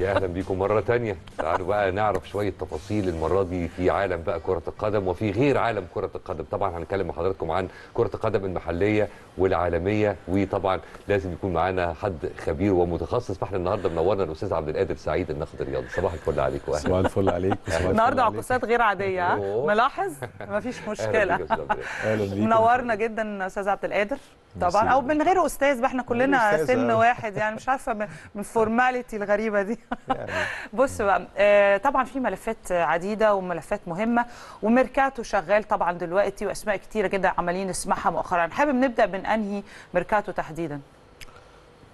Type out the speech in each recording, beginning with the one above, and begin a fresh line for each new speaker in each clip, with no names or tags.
يا أهلا بيكم مرة تانية. تعالوا بقى نعرف شوية تفاصيل المرة دي في عالم بقى كرة القدم وفي غير عالم كرة القدم. طبعا هنتكلم مع حضراتكم عن كرة القدم المحلية والعالمية وطبعا لازم يكون معانا حد خبير ومتخصص. فاحنا النهارده منورنا الأستاذ عبد القادر سعيد الناقد الرياضي صباح الفل عليك واهلا.
صباح الفل عليك
النهارده
عليك.
عكوسات غير
عادية.
ملاحظ؟ مفيش
مشكلة.
منورنا جدا أستاذ عبد القادر. طبعا. أو من غير أستاذ بقى إحنا كلنا سن
آه.
واحد يعني مش عارفة من ال formality الغريبة دي
يعني
بص بقى آه، طبعا في ملفات عديدة وملفات مهمة وميركاتو شغال طبعا دلوقتي وأسماء كتيرة جدا عمالين نسمعها مؤخرا حابب نبدأ من انهي ميركاتو تحديدا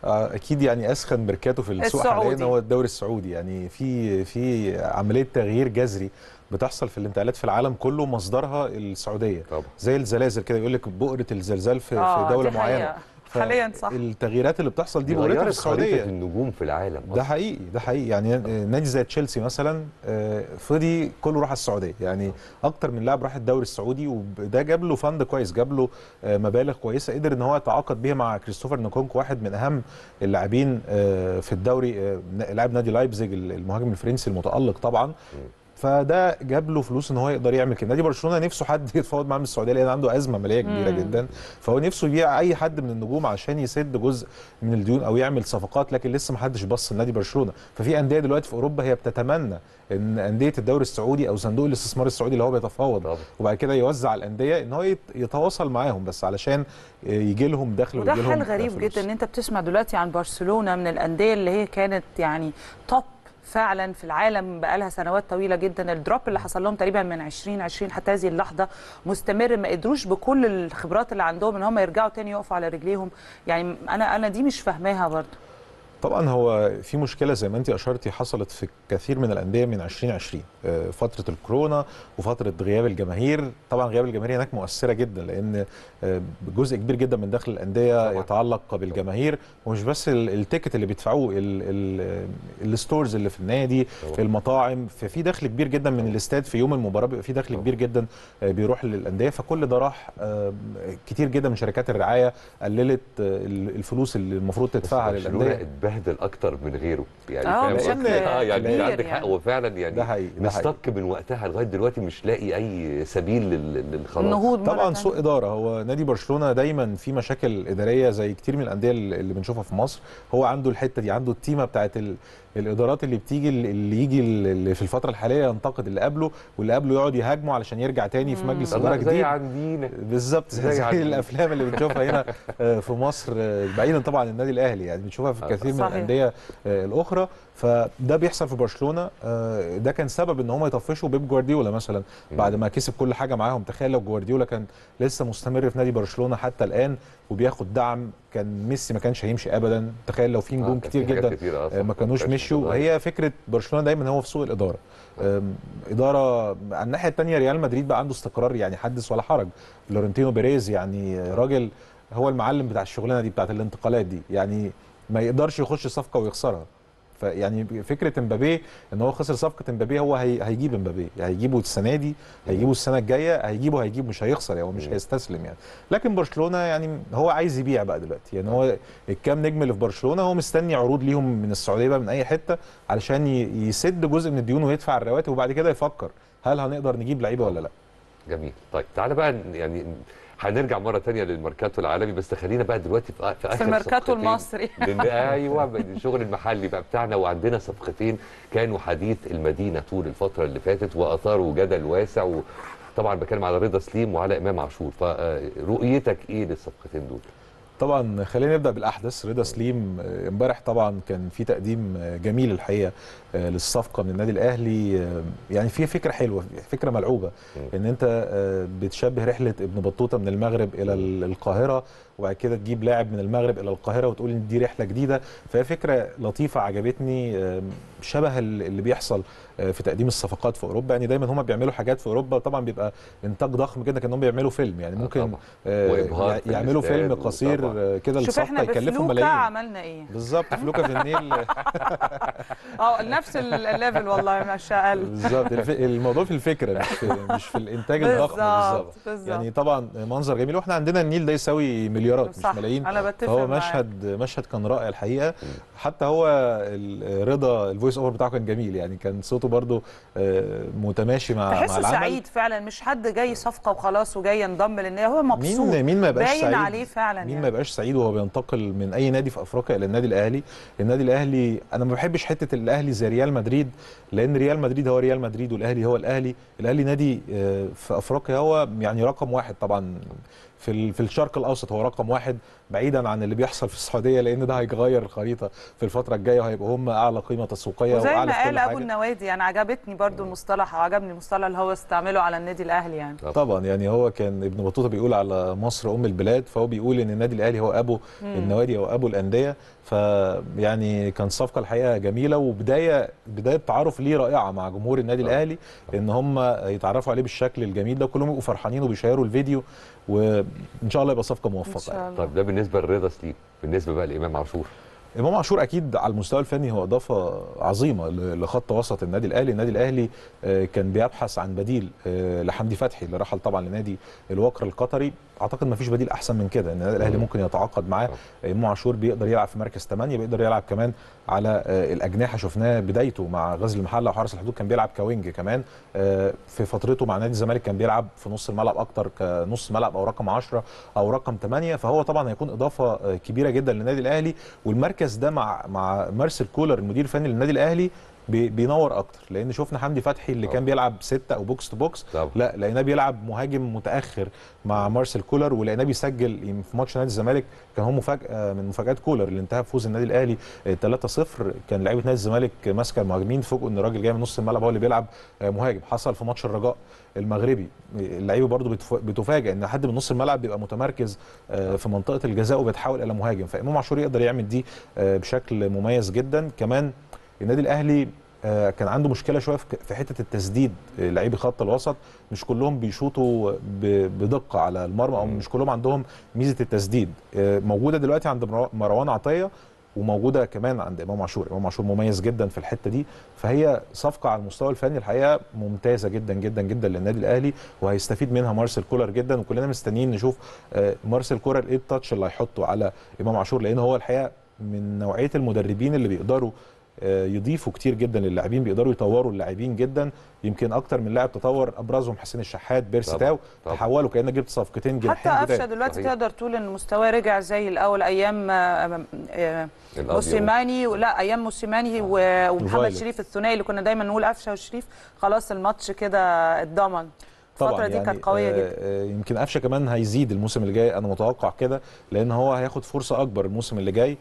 آه، أكيد يعني أسخن ميركاتو في السوق
السعودي.
حاليا هو الدوري السعودي يعني في في عملية تغيير جذري بتحصل في الانتقالات في العالم كله مصدرها السعودية.
طبعا.
زي الزلازل كده يقول لك بؤرة الزلزال في,
آه،
في دولة
معينة. حاليا صح.
التغييرات اللي بتحصل دي بؤرتها في السعودية.
النجوم في العالم.
ده حقيقي ده حقيقي. يعني نادي زي تشيلسي مثلا آه، فضي كله راح السعودية. يعني أكتر من لاعب راح الدوري السعودي وده جاب له فند كويس جاب له آه، مبالغ كويسة. قدر إن هو يتعاقد بيها مع كريستوفر نكونكو واحد من أهم اللاعبين آه، في الدوري لاعب نادي لايبزيج المهاجم الفرنسي المتألق طبعا. فده جاب له فلوس إن هو يقدر يعمل كده. نادي برشلونة نفسه حد يتفاوض معاه من السعودية لأن عنده أزمة مالية كبيرة
مم.
جدا. فهو نفسه يبيع أي حد من النجوم عشان يسد جزء من الديون أو يعمل صفقات لكن لسه ما حدش بص لنادي برشلونة. ففي أندية دلوقتي في أوروبا هي بتتمنى إن أندية الدوري السعودي أو صندوق الاستثمار السعودي اللي هو بيتفاوض.
طبعا.
وبعد كده يوزع الأندية إن هو يت- يتواصل معاهم بس علشان يجي لهم دخل ويجي لهم
حال غريب. جدا إن أنت بتسمع دلوقتي عن برشلونة من الأندية اللي هي كانت يعني top فعلا في العالم بقالها سنوات طويلة جدا. ال drop اللي حصل لهم تقريبا من 2020 حتى هذه اللحظة مستمر ما قدروش بكل الخبرات اللي عندهم إن هم يرجعوا تاني يقفوا على رجليهم. يعني أنا أنا دي مش فاهماها برضه
طبعا هو في مشكلة زي ما انت أشرتي حصلت في كثير من الأندية من 2020 آه، فترة الكورونا وفترة غياب الجماهير طبعا غياب الجماهير هناك مؤثرة جدا لأن آه، جزء كبير جدا من دخل
الأندية.
يتعلق بالجماهير ومش بس ال- ال ticket اللي بيدفعوه ال- ال stores اللي في النادي. المطاعم ففي دخل كبير جدا من الاستاد في يوم المباراة بيبقى في دخل. كبير جدا آه، بيروح للأندية فكل ده راح آه، كتير جدا من شركات الرعاية قللت آه، الفلوس اللي المفروض تدفعها للأندية
اتبهدل أكتر من غيره. يعني فاهم؟
بشكل؟
آه يعني
كبير
عندك حق.
يعني.
هو فعلا يعني
ده حقيقي ده حقيقي.
مستك من وقتها لغاية دلوقتي مش لاقي أي سبيل لل- للخلاص
طبعا. سوء إدارة. هو نادي برشلونة دايما في مشاكل إدارية زي كتير من الأندية اللي بنشوفها في مصر. هو عنده الحتة دي عنده التيمة بتاعت ال... الإدارات اللي بتيجي اللي يجي اللي في الفترة الحالية ينتقد اللي قبله واللي قبله يقعد يهاجمه علشان يرجع تاني في مجلس اداره
زي
جديد
عندينا.
بالظبط
زي
زي. الأفلام اللي بنشوفها هنا آه، في مصر آه، بعيدا طبعا عن النادي الأهلي. يعني بنشوفها في
آه،
كثير من
صحيح.
الأندية آه، الأخرى. فده بيحصل في برشلونة آه، ده كان سبب إن هم يطفشوا بيب جوارديولا مثلا بعد ما كسب كل حاجة معاهم. تخيل لو جوارديولا كان لسه مستمر في نادي برشلونة حتى الآن وبياخد دعم كان ميسي ما كانش هيمشي ابدا. تخيل لو في
آه،
نجوم
كان
كتير جدا آه، ما كانوش مشوا. هي فكرة برشلونة دايما هو في سوء الإدارة. إدارة على الناحية الثانية ريال مدريد بقى عنده استقرار يعني حدث ولا حرج. فلورنتينو بيريز يعني راجل هو المعلم بتاع الشغلانة دي بتاعت الانتقالات دي. يعني ما يقدرش يخش صفقة ويخسرها. فيعني فكرة امبابي إن هو خسر صفقة امبابي هو هي هيجيب امبابي. هيجيبه السنة دي هيجيبه السنة الجاية هيجيبه هيجيب مش هيخسر يعني هو مش. هيستسلم يعني. لكن برشلونة يعني هو عايز يبيع بقى دلوقتي. يعني هو الكام نجم اللي في برشلونة هو مستني عروض ليهم من السعودية بقى من أي حتة علشان يسد جزء من الديون ويدفع الرواتب وبعد كده يفكر هل هنقدر نجيب لعيبة ولا لأ.
جميل. طيب تعالى بقى يعني هنرجع مرة تانية للميركاتو العالمي بس خلينا بقى دلوقتي في, في آخر
في الميركاتو
صفقتين.
المصري
أيوه الشغل المحلي بقى بتاعنا وعندنا صفقتين كانوا حديث المدينة طول الفترة اللي فاتت وأثاروا جدل واسع وطبعا بتكلم على رضا سليم وعلى إمام عاشور فرؤيتك إيه للصفقتين دول؟
طبعا خلينا نبدأ بالأحدث. رضا سليم آه، امبارح طبعا كان في تقديم آه، جميل الحقيقة آه، للصفقة من النادي الأهلي. يعني في فكرة حلوة فكرة ملعوبة إن أنت بتشبه رحلة ابن بطوطة من المغرب إلى ال- القاهرة. وبعد كده تجيب لاعب من المغرب إلى القاهرة وتقول إن دي رحلة جديدة. فهي فكرة لطيفة عجبتني شبه ال- اللي بيحصل آه، في تقديم الصفقات في أوروبا. يعني دايما هم بيعملوا حاجات في أوروبا طبعا بيبقى انتاج ضخم جدا كأنهم بيعملوا فيلم. يعني
آه،
ممكن
طبعاً.
آه، يعملوا فيلم قصير. آه، كده
شوف إحنا
الصفقه
بفلوكا
ملايين.
عملنا إيه؟
بالظبط فلوكا في النيل.
آه نفس ال level والله ما شاء الله.
بالظبط. الموضوع في الفكرة مش في, مش في الإنتاج الضخم بالظبط يعني طبعا منظر جميل. وإحنا عندنا النيل ده يساوي مليارات
صح،
مش ملايين.
أنا بتفق
فهو. مشهد مشهد كان رائع الحقيقة. حتى هو رضا ال voice over بتاعه كان جميل يعني كان صوته برده آه، متماشي مع مع
تحسه
العمل.
سعيد فعلا مش حد جاي صفقة وخلاص وجاي ينضم لأن هو مبسوط.
مين مين ما يبقاش سعيد.
عليه فعلا
مين
يعني.
ما يبقاش سعيد وهو بينتقل من أي نادي في أفريقيا إلى النادي الأهلي. النادي الأهلي أنا ما بحبش حتة الأهلي زي ريال مدريد لأن ريال مدريد هو ريال مدريد والأهلي هو الأهلي. الأهلي نادي آه، في أفريقيا هو يعني رقم واحد طبعا. في ال- في الشرق الأوسط هو رقم واحد. بعيدا عن اللي بيحصل في السعودية لأن ده هيغير الخريطة في الفترة الجاية وهيبقوا هم أعلى قيمة تسويقيه
وزي
وأعلى
ما قال
أبو
النوادي يعني عجبتني برضو المصطلح أو عجبني المصطلح اللي هو استعمله على النادي الأهلي يعني.
طبعا. يعني هو كان ابن بطوطة بيقول على مصر أم البلاد فهو بيقول إن النادي الأهلي هو أبو النوادي أو أبو الأندية. فيعني كان صفقة الحقيقة جميلة وبداية بداية تعارف ليه رائعة مع جمهور النادي
طبعاً.
الأهلي إن هم يتعرفوا عليه بالشكل الجميل ده كلهم يبقوا فرحانين وبيشيروا الفيديو وإن شاء الله يبقى صفقة
إن
موفقه
شاء
يعني.
الله.
طيب ده بالنسبة لرضا سليم بالنسبة بقى لإمام عاشور.
إمام عاشور أكيد على المستوى الفني هو إضافة عظيمة لخط وسط النادي الأهلي. النادي الأهلي آه، كان بيبحث عن بديل آه، لحمدي فتحي اللي رحل طبعا لنادي الوكر القطري. أعتقد ما فيش بديل أحسن من كده إن النادي الأهلي
مم.
ممكن يتعاقد معاه. امام عاشور بيقدر يلعب في مركز 8 بيقدر يلعب كمان على آه، الأجنحة شفناه بدايته مع غزل المحلة وحرس الحدود كان بيلعب كوينج كمان آه، في فترته مع نادي الزمالك كان بيلعب في نص الملعب أكتر كنص ملعب أو رقم 10 أو رقم 8 فهو طبعا هيكون إضافة آه، كبيرة جدا للنادي الأهلي. والمركز ده مع مع مارسيل كولر المدير الفني للنادي الأهلي بينور أكتر. لأن شفنا حمدي فتحي اللي
طبعا.
كان بيلعب ستة أو box to box
طبعا.
لا لقيناه بيلعب مهاجم متأخر مع مارسيل كولر ولقيناه بيسجل في ماتش نادي الزمالك. كان هو مفاجاه من مفاجآت كولر اللي انتهى بفوز النادي الأهلي آه، 3-0 كان لعيبة نادي الزمالك ماسكة المهاجمين فوجئوا إن الراجل جاي من نص الملعب هو اللي بيلعب آه، مهاجم. حصل في ماتش الرجاء المغربي. اللعيبة برضو بتف- بتفاجئ إن حد من نص الملعب بيبقى متمركز آه، في منطقة الجزاء وبيتحول إلى مهاجم. فإمام عاشور يقدر يعمل دي آه، بشكل مميز جدا. كمان النادي الأهلي آه، كان عنده مشكلة شوية في حتة التسديد آه، لعيبه خط الوسط مش كلهم بيشوطوا بدقة على المرمى
أو.
مش كلهم عندهم ميزة التسديد. آه، موجودة دلوقتي عند مرو- مروان عطية وموجودة كمان عند إمام عاشور. إمام عاشور مميز جدا في الحتة دي. فهي صفقة على المستوى الفني الحقيقة ممتازة جدا جدا جدا للنادي الأهلي وهيستفيد منها مارسيل كولر جدا. وكلنا مستنيين نشوف مارسيل كولر إيه التاتش اللي هيحطه على إمام عاشور لأن هو الحقيقة من نوعية المدربين اللي بيقدروا يضيفوا كتير جدا للاعبين بيقدروا يطوروا اللاعبين جدا يمكن أكتر من لاعب تطور أبرزهم حسين الشحات بيرسي
طبعاً،
تاو
طبعاً.
تحولوا كأنك جبت صفقتين
حتى
جناحين
قفشه
جداد
دلوقتي
صحيح.
تقدر تقول إن مستواه رجع زي الأول أيام آه، آه،. موسيماني لا أيام موسيماني ومحمد. شريف الثنائي اللي كنا دايما نقول قفشه وشريف خلاص الماتش كده اتضمن الفترة دي كانت قوية
آه،
جدا
آه، يمكن قفشه كمان هيزيد الموسم اللي جاي أنا متوقع كده لأن هو هياخد فرصة أكبر الموسم اللي جاي آه،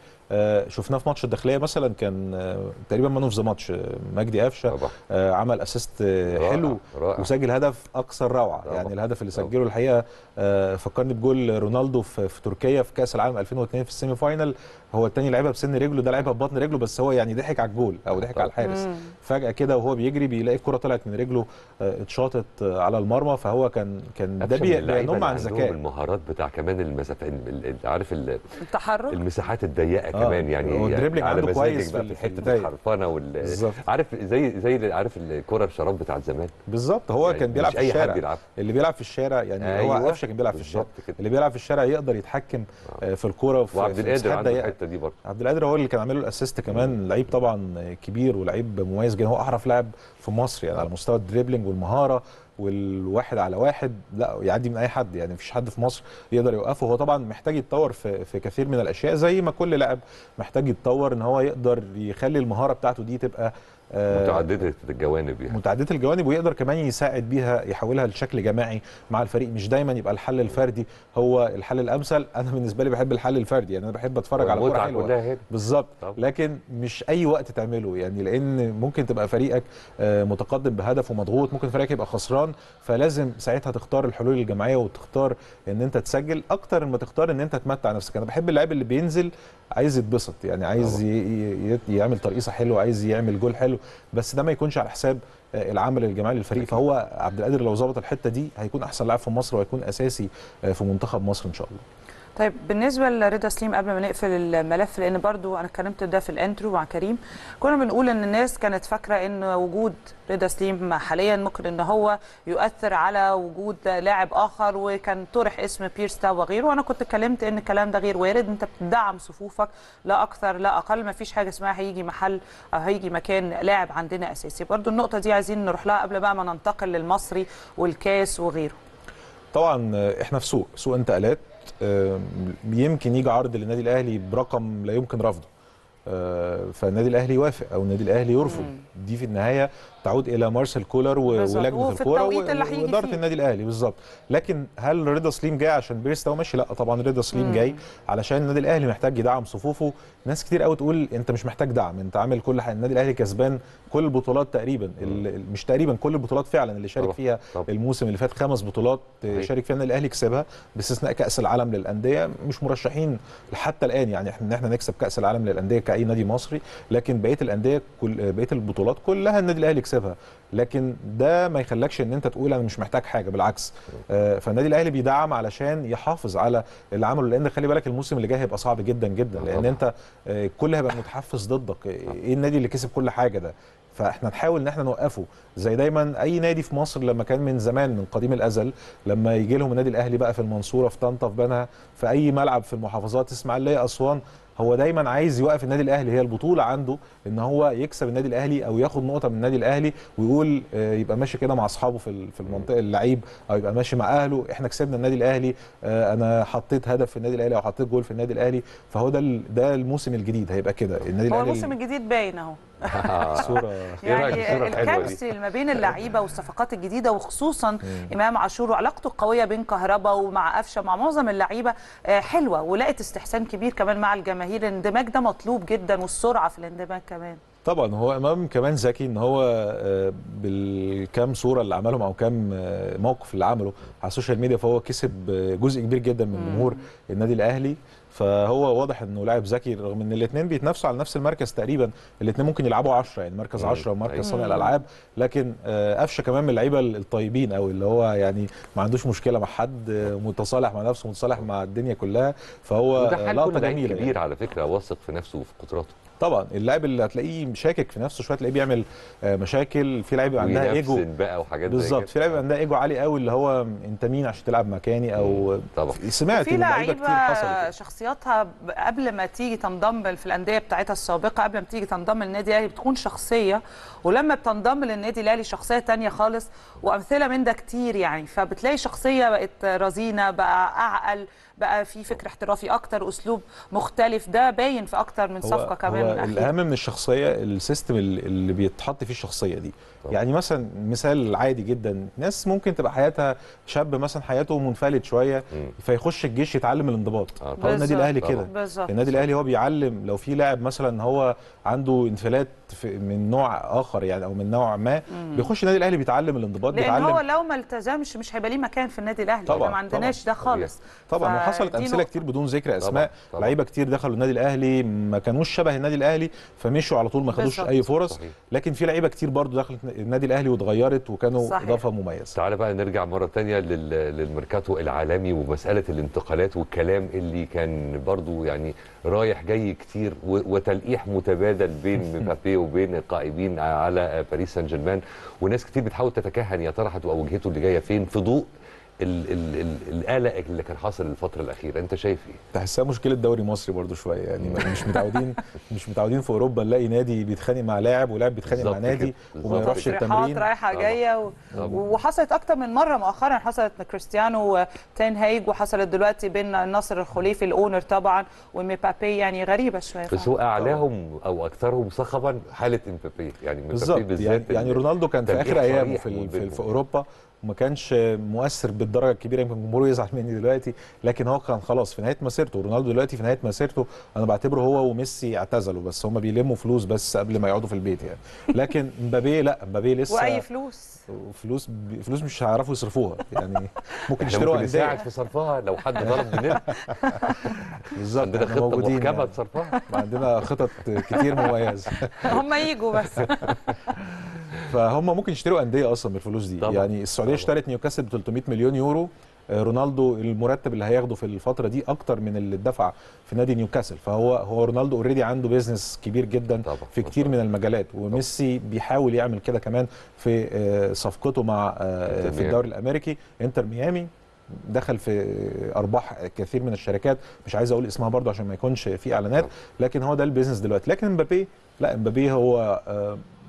شفناه في ماتش الداخلية مثلا كان آه، تقريبا man of the match آه، مجدي قفشة
طبعا
آه، عمل assist آه،
رائع،
حلو
رائع.
وسجل هدف أكثر روعه. يعني الهدف اللي. سجله الحقيقة آه، فكرني بجول رونالدو في, تركيا في كأس العالم 2002 في ال semi final هو التاني لعبها بسن رجله ده لعبها ببطن رجله بس هو يعني ضحك على الجول أو ضحك. على الحارس
مم.
فجأة كده وهو بيجري بيلاقي الكرة طلعت من رجله آه، اتشاطت آه، على المرمى فهو كان كان ده بين
اللي
عن
عندهم
ذكاء
المهارات بتاع كمان المسافات ال- ال- عارف ال-
التحرك
المساحات الضيقة
آه،
كمان يعني
هو ال dribbling
على
عنده كويس في
في
دي.
الحرفنة وال. عارف زي زي عارف الكره الشراب بتاعت زمان.
بالظبط. هو
يعني
كان بيلعب في الشارع.
بيلعب.
اللي بيلعب في الشارع يعني هو
أيوة،
قفشه كان بيلعب في الشارع.
كده.
اللي بيلعب في الشارع يقدر يتحكم آه، في الكورة وفي
وعبد
في
القادر عنده
ضيقة.
الحتة دي برضه.
عبد القادر هو اللي كان عامل له ال assist كمان. لعيب طبعا كبير ولعيب مميز جدا. هو احرف لاعب في مصر يعني على مستوى ال dribbling والمهارة. والواحد على واحد لا يعدي من أي حد يعني مفيش حد في مصر يقدر يوقفه. هو طبعا محتاج يتطور في في كثير من الأشياء زي ما كل لاعب محتاج يتطور إن هو يقدر يخلي المهارة بتاعته دي تبقى
متعددة الجوانب يعني.
متعددة الجوانب ويقدر كمان يساعد بيها يحولها لشكل جماعي مع الفريق. مش دايما يبقى الحل الفردي هو الحل الأمثل. أنا بالنسبة لي بحب الحل الفردي يعني أنا بحب أتفرج على كوره
حلوة.
بالظبط. لكن مش أي وقت تعمله يعني لأن ممكن تبقى فريقك آه، متقدم بهدف ومضغوط ممكن فريقك يبقى خسران فلازم ساعتها تختار الحلول الجماعية وتختار إن أنت تسجل أكتر ما تختار إن أنت تمتع نفسك. أنا بحب اللاعب اللي بينزل عايز يتبسط يعني عايز يعمل ترقيصة حلوة عايز يعمل جول حلو بس ده ما يكونش على حساب آه، العمل الجماعي للفريق. فهو عبد القادر لو ظبط الحتة دي هيكون أحسن لاعب في مصر وهيكون أساسي آه، في منتخب مصر إن شاء الله.
طيب بالنسبة لرضا سليم قبل ما نقفل الملف لأن برضو أنا اتكلمت ده في ال intro مع كريم كنا بنقول إن الناس كانت فاكرة إن وجود رضا سليم حاليا ممكن إن هو يؤثر على وجود لاعب آخر وكان طرح اسم بيرسي تاو وغيره. وأنا كنت اتكلمت إن الكلام ده غير وارد. أنت بتدعم صفوفك لا أكثر لا أقل. ما فيش حاجة اسمها هيجي محل أو هيجي مكان لاعب عندنا أساسي. برضو النقطة دي عايزين نروح لها قبل بقى ما ننتقل للمصري والكاس وغيره.
طبعا إحنا في سوق سوق انتقالات. يمكن يجي عرض للنادي الأهلي برقم لا يمكن رفضه. آه، فالنادي الأهلي يوافق أو النادي الأهلي يرفض. دي في النهاية تعود إلى مارسيل كولر. ولجنه الكورة
وإدارة.
النادي الأهلي بالظبط لكن هل رضا سليم جاي عشان بيرس تاو ماشي لا طبعا رضا سليم
مم.
جاي علشان النادي الأهلي محتاج يدعم صفوفه ناس كتير قوي تقول أنت مش محتاج دعم أنت عامل كل حاجة النادي الأهلي كسبان كل البطولات تقريبا مش تقريبا كل البطولات فعلا اللي شارك
طبعا.
فيها
طبعا.
الموسم اللي فات خمس بطولات. شارك فيها النادي الأهلي كسبها باستثناء كأس العالم للأندية مش مرشحين حتى الآن يعني إحنا ان إحنا نكسب كأس العالم للأندية كأي نادي مصري لكن بقية الأندية كل بقية البطولات كلها النادي الأهلي كسبها لكن ده ما يخلكش إن أنت تقول أنا مش محتاج حاجة بالعكس. آه، فالنادي الأهلي بيدعم علشان يحافظ على اللي عمله لأن خلي بالك الموسم اللي جاي هيبقى صعب جدا جدا.
آه لأن.
أنت آه، الكل هيبقى متحفز ضدك. إيه النادي اللي كسب كل حاجة ده؟ فإحنا نحاول إن إحنا نوقفه. زي دايما أي نادي في مصر لما كان من زمان من قديم الأزل لما يجي لهم النادي الأهلي بقى في المنصورة في طنطا في بنها في أي ملعب في المحافظات اسماعيليه أسوان هو دايما عايز يوقف النادي الأهلي. هي البطولة عنده إن هو يكسب النادي الأهلي أو ياخد نقطة من النادي الأهلي ويقول آه، يبقى ماشي كده مع أصحابه في في المنطقة اللعيب أو يبقى ماشي مع أهله إحنا كسبنا النادي الأهلي آه، أنا حطيت هدف في النادي الأهلي أو حطيت جول في النادي الأهلي. فهو ده ال- ده الموسم الجديد هيبقى كده. النادي
هو
الاهلي
الموسم الجديد باين أهو.
صورة
إيه
يعني؟
ال
chemistry ما بين اللعيبة والصفقات الجديدة وخصوصا إمام عاشور وعلاقته القوية بين كهربا ومع قفشة مع معظم اللعيبة آه، حلوة ولقت استحسان كبير كمان مع الجماهير. الاندماج ده مطلوب جدا والسرعة في الاندماج كمان.
طبعا هو إمام كمان ذكي إن هو آه، بالكام صورة اللي عملهم أو كام آه، موقف اللي عمله على ال social media فهو كسب آه، جزء كبير جدا من جمهور النادي الأهلي. فهو واضح إنه لاعب ذكي رغم إن الاثنين بيتنافسوا على نفس المركز تقريبا الاثنين ممكن يلعبوا 10 يعني مركز
مم.
10 ومركز
أيوة.
صانع الألعاب لكن آه، قفشة كمان من اللعيبة الطيبين أو اللي هو يعني ما عندوش مشكلة مع حد متصالح مع نفسه متصالح مع الدنيا كلها فهو
لقطة
جميلة
كبير
يعني.
على فكرة واثق في نفسه وفي قدراته
طبعا اللاعب اللي هتلاقيه شاكك في نفسه شوية تلاقيه بيعمل آه، مشاكل. في لعيبه عندها
إيجو. بقى وحاجات زي
بالظبط. في لعيبه عندها إيجو عالي قوي اللي هو أنت مين عشان تلعب مكاني؟ أو
طبعا.
سمعت
في
إن لعيبة كتير حصلت
لعيبه
يعني.
شخصياتها قبل ما تيجي تنضم في الأندية بتاعتها السابقة قبل ما تيجي تنضم للنادي الأهلي بتكون شخصية ولما بتنضم للنادي الأهلي شخصية تانية خالص وأمثلة من ده كتير يعني. فبتلاقي شخصية بقت رزينة بقى أعقل بقى في فكر احترافي أكتر أسلوب مختلف ده باين في أكتر من صفقة كمان
هو. الأهم من الشخصية السيستم اللي بيتحط فيه الشخصية دي
طبعا.
يعني مثلا مثال عادي جدا ناس ممكن تبقى حياتها شاب مثلا حياته منفلت شوية
مم.
فيخش الجيش يتعلم الانضباط
آه،
هو. النادي
الأهلي.
كده النادي الأهلي هو بيعلم لو في لاعب مثلا هو عنده انفلات من نوع آخر يعني أو من نوع ما بيخش النادي الأهلي بيتعلم الانضباط
لأن
بيتعلم
هو لو ما التزمش مش هيبقى ليه مكان في النادي الأهلي
طبعاً،
ما عندناش ده خالص
طبعا وحصلت
أمثلة.
كتير بدون ذكر
أسماء.
لعيبة كتير دخلوا النادي الأهلي ما كانوش شبه النادي الأهلي فمشوا على طول ما خدوش. أي فرص. لكن في لعيبة كتير برضو دخلت النادي الأهلي واتغيرت وكانوا
صحيح.
إضافة مميزة.
تعالى بقى نرجع مرة تانية لل- للميركاتو العالمي ومسألة الانتقالات والكلام اللي كان برضو يعني رايح جاي كتير وتلقيح متبادل بين مبابي وبين القائمين على باريس سان جيرمان. وناس كتير بتحاول تتكهن يا ترى هتبقى وجهته اللي جاية فين؟ في ضوء ال ال ال القلق اللي كان حاصل الفترة الأخيرة أنت شايف إيه؟
تحسها مشكلة دوري مصري برضو شوية يعني مش متعودين مش متعودين في أوروبا نلاقي نادي بيتخانق مع لاعب ولاعب بيتخانق مع نادي وما يروحش التمرين.
رايحة
طبعاً.
جاية و... وحصلت أكتر من مرة مؤخرا حصلت كريستيانو وتين هايج وحصلت دلوقتي بين ناصر الخليفي الأونر طبعا ومبابي يعني غريبة شوية
بس هو أعلاهم أو أكثرهم صخبا حالة امبابي يعني مبابي
بالظبط. يعني, يعني
ال-
رونالدو كان في آخر
أيامه
في, في. في أوروبا. وما كانش مؤثر بالدرجة الكبيرة يمكن جمهوره يزعل مني دلوقتي لكن هو كان خلاص في نهاية مسيرته. رونالدو دلوقتي في نهاية مسيرته أنا بعتبره هو وميسي اعتزلوا بس هم بيلموا فلوس بس قبل ما يقعدوا في البيت يعني. لكن مبابي لا مبابي لسه
وأي فلوس؟
فلوس فلوس مش هيعرفوا يصرفوها يعني. ممكن يشتروا
ممكن
أندية.
في صرفها لو حد طلب مننا.
بالظبط
عندنا خطة
موجودين
محكمة
يعني.
لصرفها
عندنا خطط كتير مميزة.
هم يجوا بس.
فهم ممكن يشتروا أندية أصلا بالفلوس دي.
طبعاً.
يعني السعودية
طبعاً.
اشترت نيوكاسل ب 300 مليون يورو. آه، رونالدو المرتب اللي هياخده في الفترة دي أكتر من اللي اتدفع في نادي نيوكاسل. فهو هو رونالدو already عنده business كبير جدا
طبعا.
في كتير من المجالات. وميسي بيحاول يعمل كده كمان في آه، صفقته مع آه، في. الدوري الأمريكي. إنتر ميامي دخل في أرباح كثير من الشركات. مش عايز أقول اسمها برضه عشان ما يكونش في إعلانات لكن هو ده ال business دلوقتي. لكن مبابي لا مبابي هو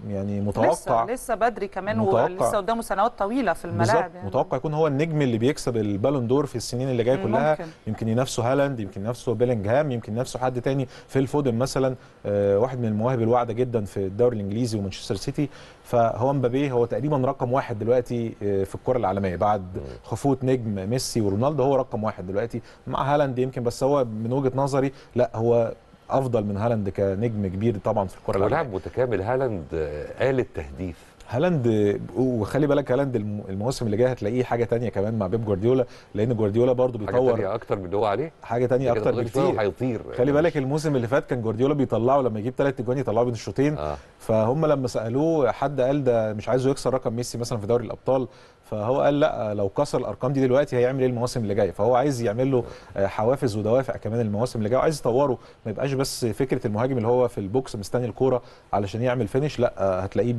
يعني متوقع.
لسه لسه بدري كمان
متوقع.
ولسه قدامه سنوات طويلة في الملاعب يعني.
متوقع يكون هو النجم اللي بيكسب ال Ballon d'Or في السنين اللي
جاية
كلها.
ممكن.
يمكن ينافسه هالاند يمكن ينافسه بيلينجهام يمكن ينافسه حد تاني. فيل فودن مثلا آه، واحد من المواهب الواعدة جدا في الدوري الإنجليزي ومانشستر سيتي. فهو مبابي هو تقريبا رقم واحد دلوقتي آه، في الكرة العالمية. بعد خفوت نجم ميسي ورونالدو هو رقم واحد دلوقتي. مع هالاند يمكن بس هو من وجهة نظري لا هو أفضل من هالاند كنجم كبير طبعا في الكرة
لاعب متكامل. هالاند آه، آلة تهديف
هالاند وخلي بالك هالاند الم- المواسم اللي جاية هتلاقيه حاجة تانية كمان مع بيب جوارديولا لأن جوارديولا برضو
حاجة
بيطور
تانية أكتر من اللي هو عليه.
حاجة تانية
أكتر
بكتير.
وهيطير.
خلي بالك الموسم اللي فات كان جوارديولا بيطلعه لما يجيب ثلاث اجوان يطلعه بين الشوطين.
آه.
فهم لما سألوه حد قال ده مش عايزه يكسر رقم ميسي مثلا في دوري الأبطال فهو قال لا لو كسر الأرقام دي دلوقتي هيعمل إيه المواسم اللي جاية؟ فهو عايز يعمل له آه، حوافز ودوافع كمان المواسم اللي جاية وعايز يطوره. ما يبقاش بس فكرة المهاجم اللي هو في ال box مستني الكورة علشان يعمل finish لا آه، هتلاقيه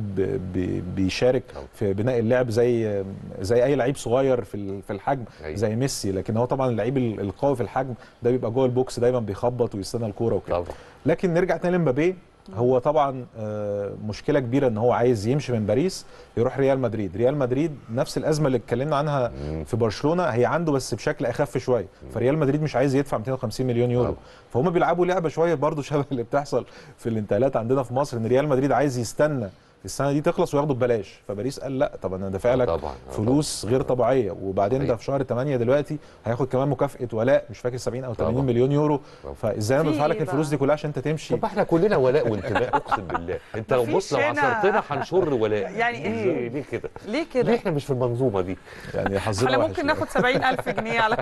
بيشارك. في بناء اللعب زي زي أي لعيب صغير في في الحجم
أيوة.
زي ميسي. لكن هو طبعا اللعيب ال- القوي في الحجم ده بيبقى جوه ال box دايما بيخبط ويستنى الكورة وكده. لكن نرجع تاني لمبابي. هو طبعا آه، مشكلة كبيرة إن هو عايز يمشي من باريس يروح ريال مدريد ريال مدريد نفس الأزمة اللي اتكلمنا عنها. في برشلونة هي عنده بس بشكل أخف شوية فريال مدريد مش عايز يدفع 250 مليون يورو. فهم بيلعبوا لعبة شوية برضو شبه اللي بتحصل في الانتقالات عندنا في مصر إن ريال مدريد عايز يستنى السنة دي تخلص وياخده ببلاش. فباريس قال لا طب أنا دافع لك
طبعا آه،
فلوس غير طبيعية. وبعدين ده
صحيح.
في شهر 8 دلوقتي هياخد كمان مكافأة ولاء مش فاكر 70 أو 80
طبعا.
مليون يورو.
طبعا.
فإزاي
أنا
بدفع لك الفلوس؟ دي كلها عشان أنت تمشي؟
طب إحنا كلنا ولاء وانتماء أقسم بالله. أنت لو بص لو عصرتنا هنشر ولاء.
يعني
ليه
إيه؟
ليه كده؟
ليه
ليه
كده؟
إحنا مش في المنظومة دي؟
يعني حظنا إحنا
ممكن
يعني.
ناخد 70000 جنيه على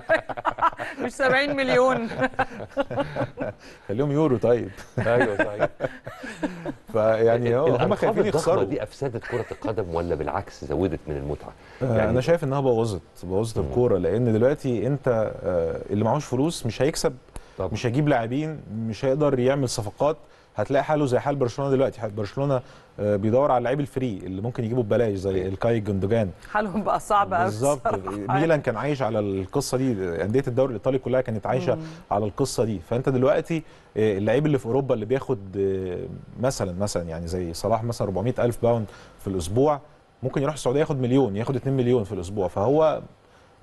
مش 70 مليون.
خليهم يورو طيب.
أيوه صحيح
فيعني هم خايفين
الضخمة
يخسروا
دي أفسدت كرة القدم ولا بالعكس زودت من المتعة؟
آه،
يعني-
أنا شايف إنها بوظت بوظت الكورة لأن دلوقتي أنت آه، اللي معهوش فلوس مش هيكسب
طبعا.
مش هيجيب لاعبين مش هيقدر يعمل صفقات. هتلاقي حاله زي حال برشلونة دلوقتي. برشلونة آه، بيدور على اللعيب ال free اللي ممكن يجيبه ببلاش زي إلكاي جوندوجان.
حالهم بقى صعب قوي
بالظبط. ميلان كان عايش على القصة دي. أندية الدوري الإيطالي كلها كانت عايشة على القصة دي. فأنت دلوقتي آه، اللعيب اللي في أوروبا اللي بياخد آه، مثلا مثلا يعني زي صلاح مثلا 400 ألف pound في الأسبوع ممكن يروح السعودية ياخد مليون ياخد 2 مليون في الأسبوع. فهو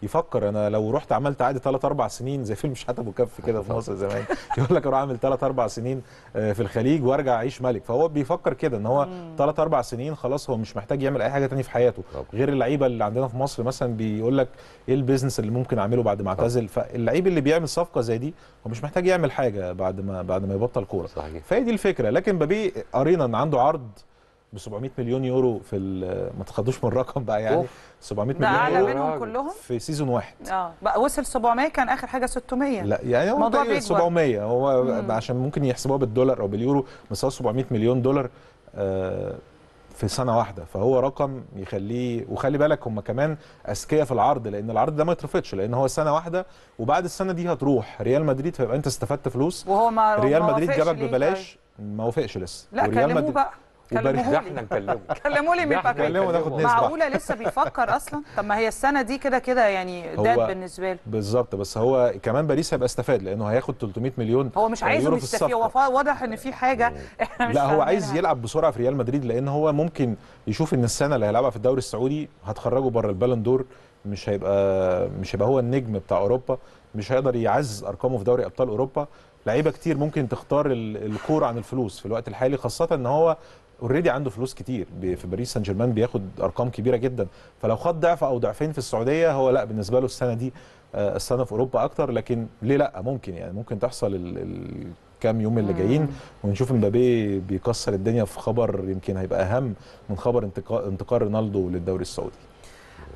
يفكر أنا لو رحت عملت عادي 3 4 سنين زي فيلم شحاته ابو كف كده في مصر زمان يقول لك أروح أعمل 3 4 سنين آه، في الخليج وأرجع أعيش ملك. فهو بيفكر كده إن هو 3 4 سنين خلاص هو مش محتاج يعمل أي حاجة تانية في حياته. غير اللعيبة اللي عندنا في مصر مثلا بيقول لك إيه ال business اللي ممكن أعمله بعد ما اعتزل؟ فاللعيب اللي بيعمل صفقة زي دي هو مش محتاج يعمل حاجة بعد ما بعد ما يبطل
كورة.
فهي دي الفكرة. لكن مبابي قرينا إن عنده عرض ب 700 مليون يورو في ما تاخدوش من الرقم بقى يعني.
أوف.
700
ده
مليون
أعلى
يورو
راجل.
منهم كلهم؟
في season واحد.
آه. بقى وصل 700 كان آخر حاجة 600
لا يعني هو
الموضوع
تقريباً
بيكبر.
700 هو عشان ممكن يحسبوها بالدولار أو باليورو بس هو 700 مليون دولار آه، في سنة واحدة. فهو رقم يخليه وخلي بالك هم كمان أذكياء في العرض لأن العرض ده ما يترفضش لأن هو سنة واحدة وبعد السنة دي هتروح. ريال مدريد فيبقى أنت استفدت فلوس.
وهو ما
ريال مدريد جابك ببلاش ما وافقش لسه.
طيب؟ لا كلموه بقى.
وباريس-
ده. إحنا نكلمه.
كلموا لي مين بقى
كلمه ناخد.
معقولة لسه بيفكر أصلا؟ طب ما هي السنة دي كده كده يعني داد بالنسبة له.
بالظبط بس هو كمان باريس هيبقى استفاد لأنه هياخد 300 مليون
هو مش
في
يستفيدوا. هو واضح إن في حاجة إحنا مش
لا هو عايز. يلعب بسرعة في ريال مدريد لأن هو ممكن يشوف إن السنة اللي هيلعبها في الدوري السعودي هتخرجه بره البالون دور مش هيبقى مش هيبقى هو النجم بتاع أوروبا مش هيقدر يعزز أرقامه في دوري أبطال أوروبا. لعيبة كتير ممكن تختار ال- الكورة عن الفلوس في الوقت الحالي خاصة إن هو already عنده فلوس كتير. في باريس سان جيرمان بياخد أرقام كبيرة جدا. فلو خد ضعف أو ضعفين في السعودية هو لا بالنسبة له السنة دي آه، السنة في أوروبا أكتر. لكن ليه لا؟ ممكن يعني ممكن تحصل ال- ال- كام يوم اللي جايين ونشوف مبابي بيكسر الدنيا في خبر يمكن هيبقى أهم من خبر انتقال رونالدو للدوري السعودي.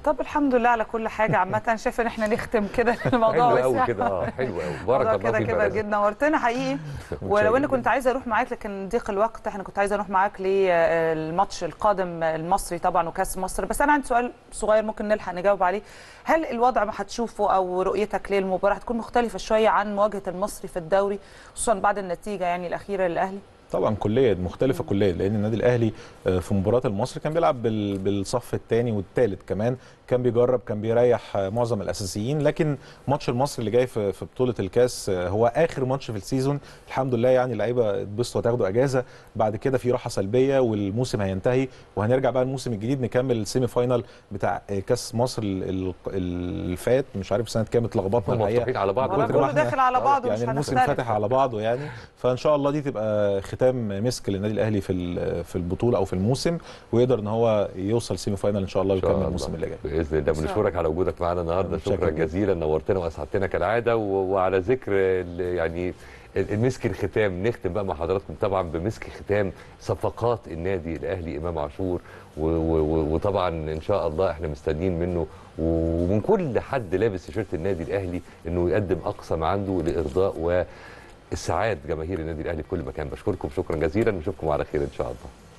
طب الحمد لله على كل حاجة. عامة شايفه إن إحنا نختم كده الموضوع
حلو قوي. كده. آه حلو قوي بارك الله
كده
فيك
كده
رزق.
نورتنا حقيقي. ولو اني. كنت عايزة أروح معاك لكن ضيق الوقت إحنا كنت عايزة أروح معاك للماتش القادم المصري طبعا وكأس مصر. بس أنا عندي سؤال صغير ممكن نلحق نجاوب عليه. هل الوضع ما هتشوفه أو رؤيتك للمباراة هتكون مختلفة شوية عن مواجهة المصري في الدوري خصوصا بعد النتيجة يعني الأخيرة للأهلي؟
طبعا كليا مختلفة كليا لأن النادي الأهلي آه، في مباراة المصري كان بيلعب بال- بالصف الثاني والثالث كمان. كان بيجرب كان بيريح آه، معظم الأساسيين. لكن ماتش المصري اللي جاي في في بطولة الكاس آه، هو آخر ماتش في ال season. الحمد لله يعني اللعيبة اتبسطوا وتاخدوا أجازة. بعد كده في راحة سلبية والموسم هينتهي. وهنرجع بقى الموسم الجديد نكمل ال semi final بتاع كاس مصر ال- ال- اللي فات. مش عارف سنة كام اتلخبطنا
الحقيقة. على بعض.
كله داخل على بعضه مش
يعني الموسم فاتح على بعضه يعني. فإن شاء الله دي تبقى ختام مسك للنادي الأهلي في ال- في البطولة أو في الموسم ويقدر إن هو يوصل semi final إن شاء الله ويكمل. الموسم اللي جاي.
بإذن الله. بنشكرك على وجودك معانا النهارده. شكرا. جزيلا. نورتنا وأسعدتنا كالعادة. و- وعلى ذكر يعني ال- المسك الختام. نختم بقى مع حضراتكم طبعا بمسك ختام صفقات النادي الأهلي إمام عاشور. و- و- و- وطبعا إن شاء الله إحنا مستنيين منه. ومن كل حد لابس تيشيرت النادي الأهلي إنه يقدم أقصى ما عنده لإرضاء واسعاد جماهير النادي الأهلي في كل مكان. بشكركم شكرا جزيلا. ونشوفكم على خير إن شاء الله.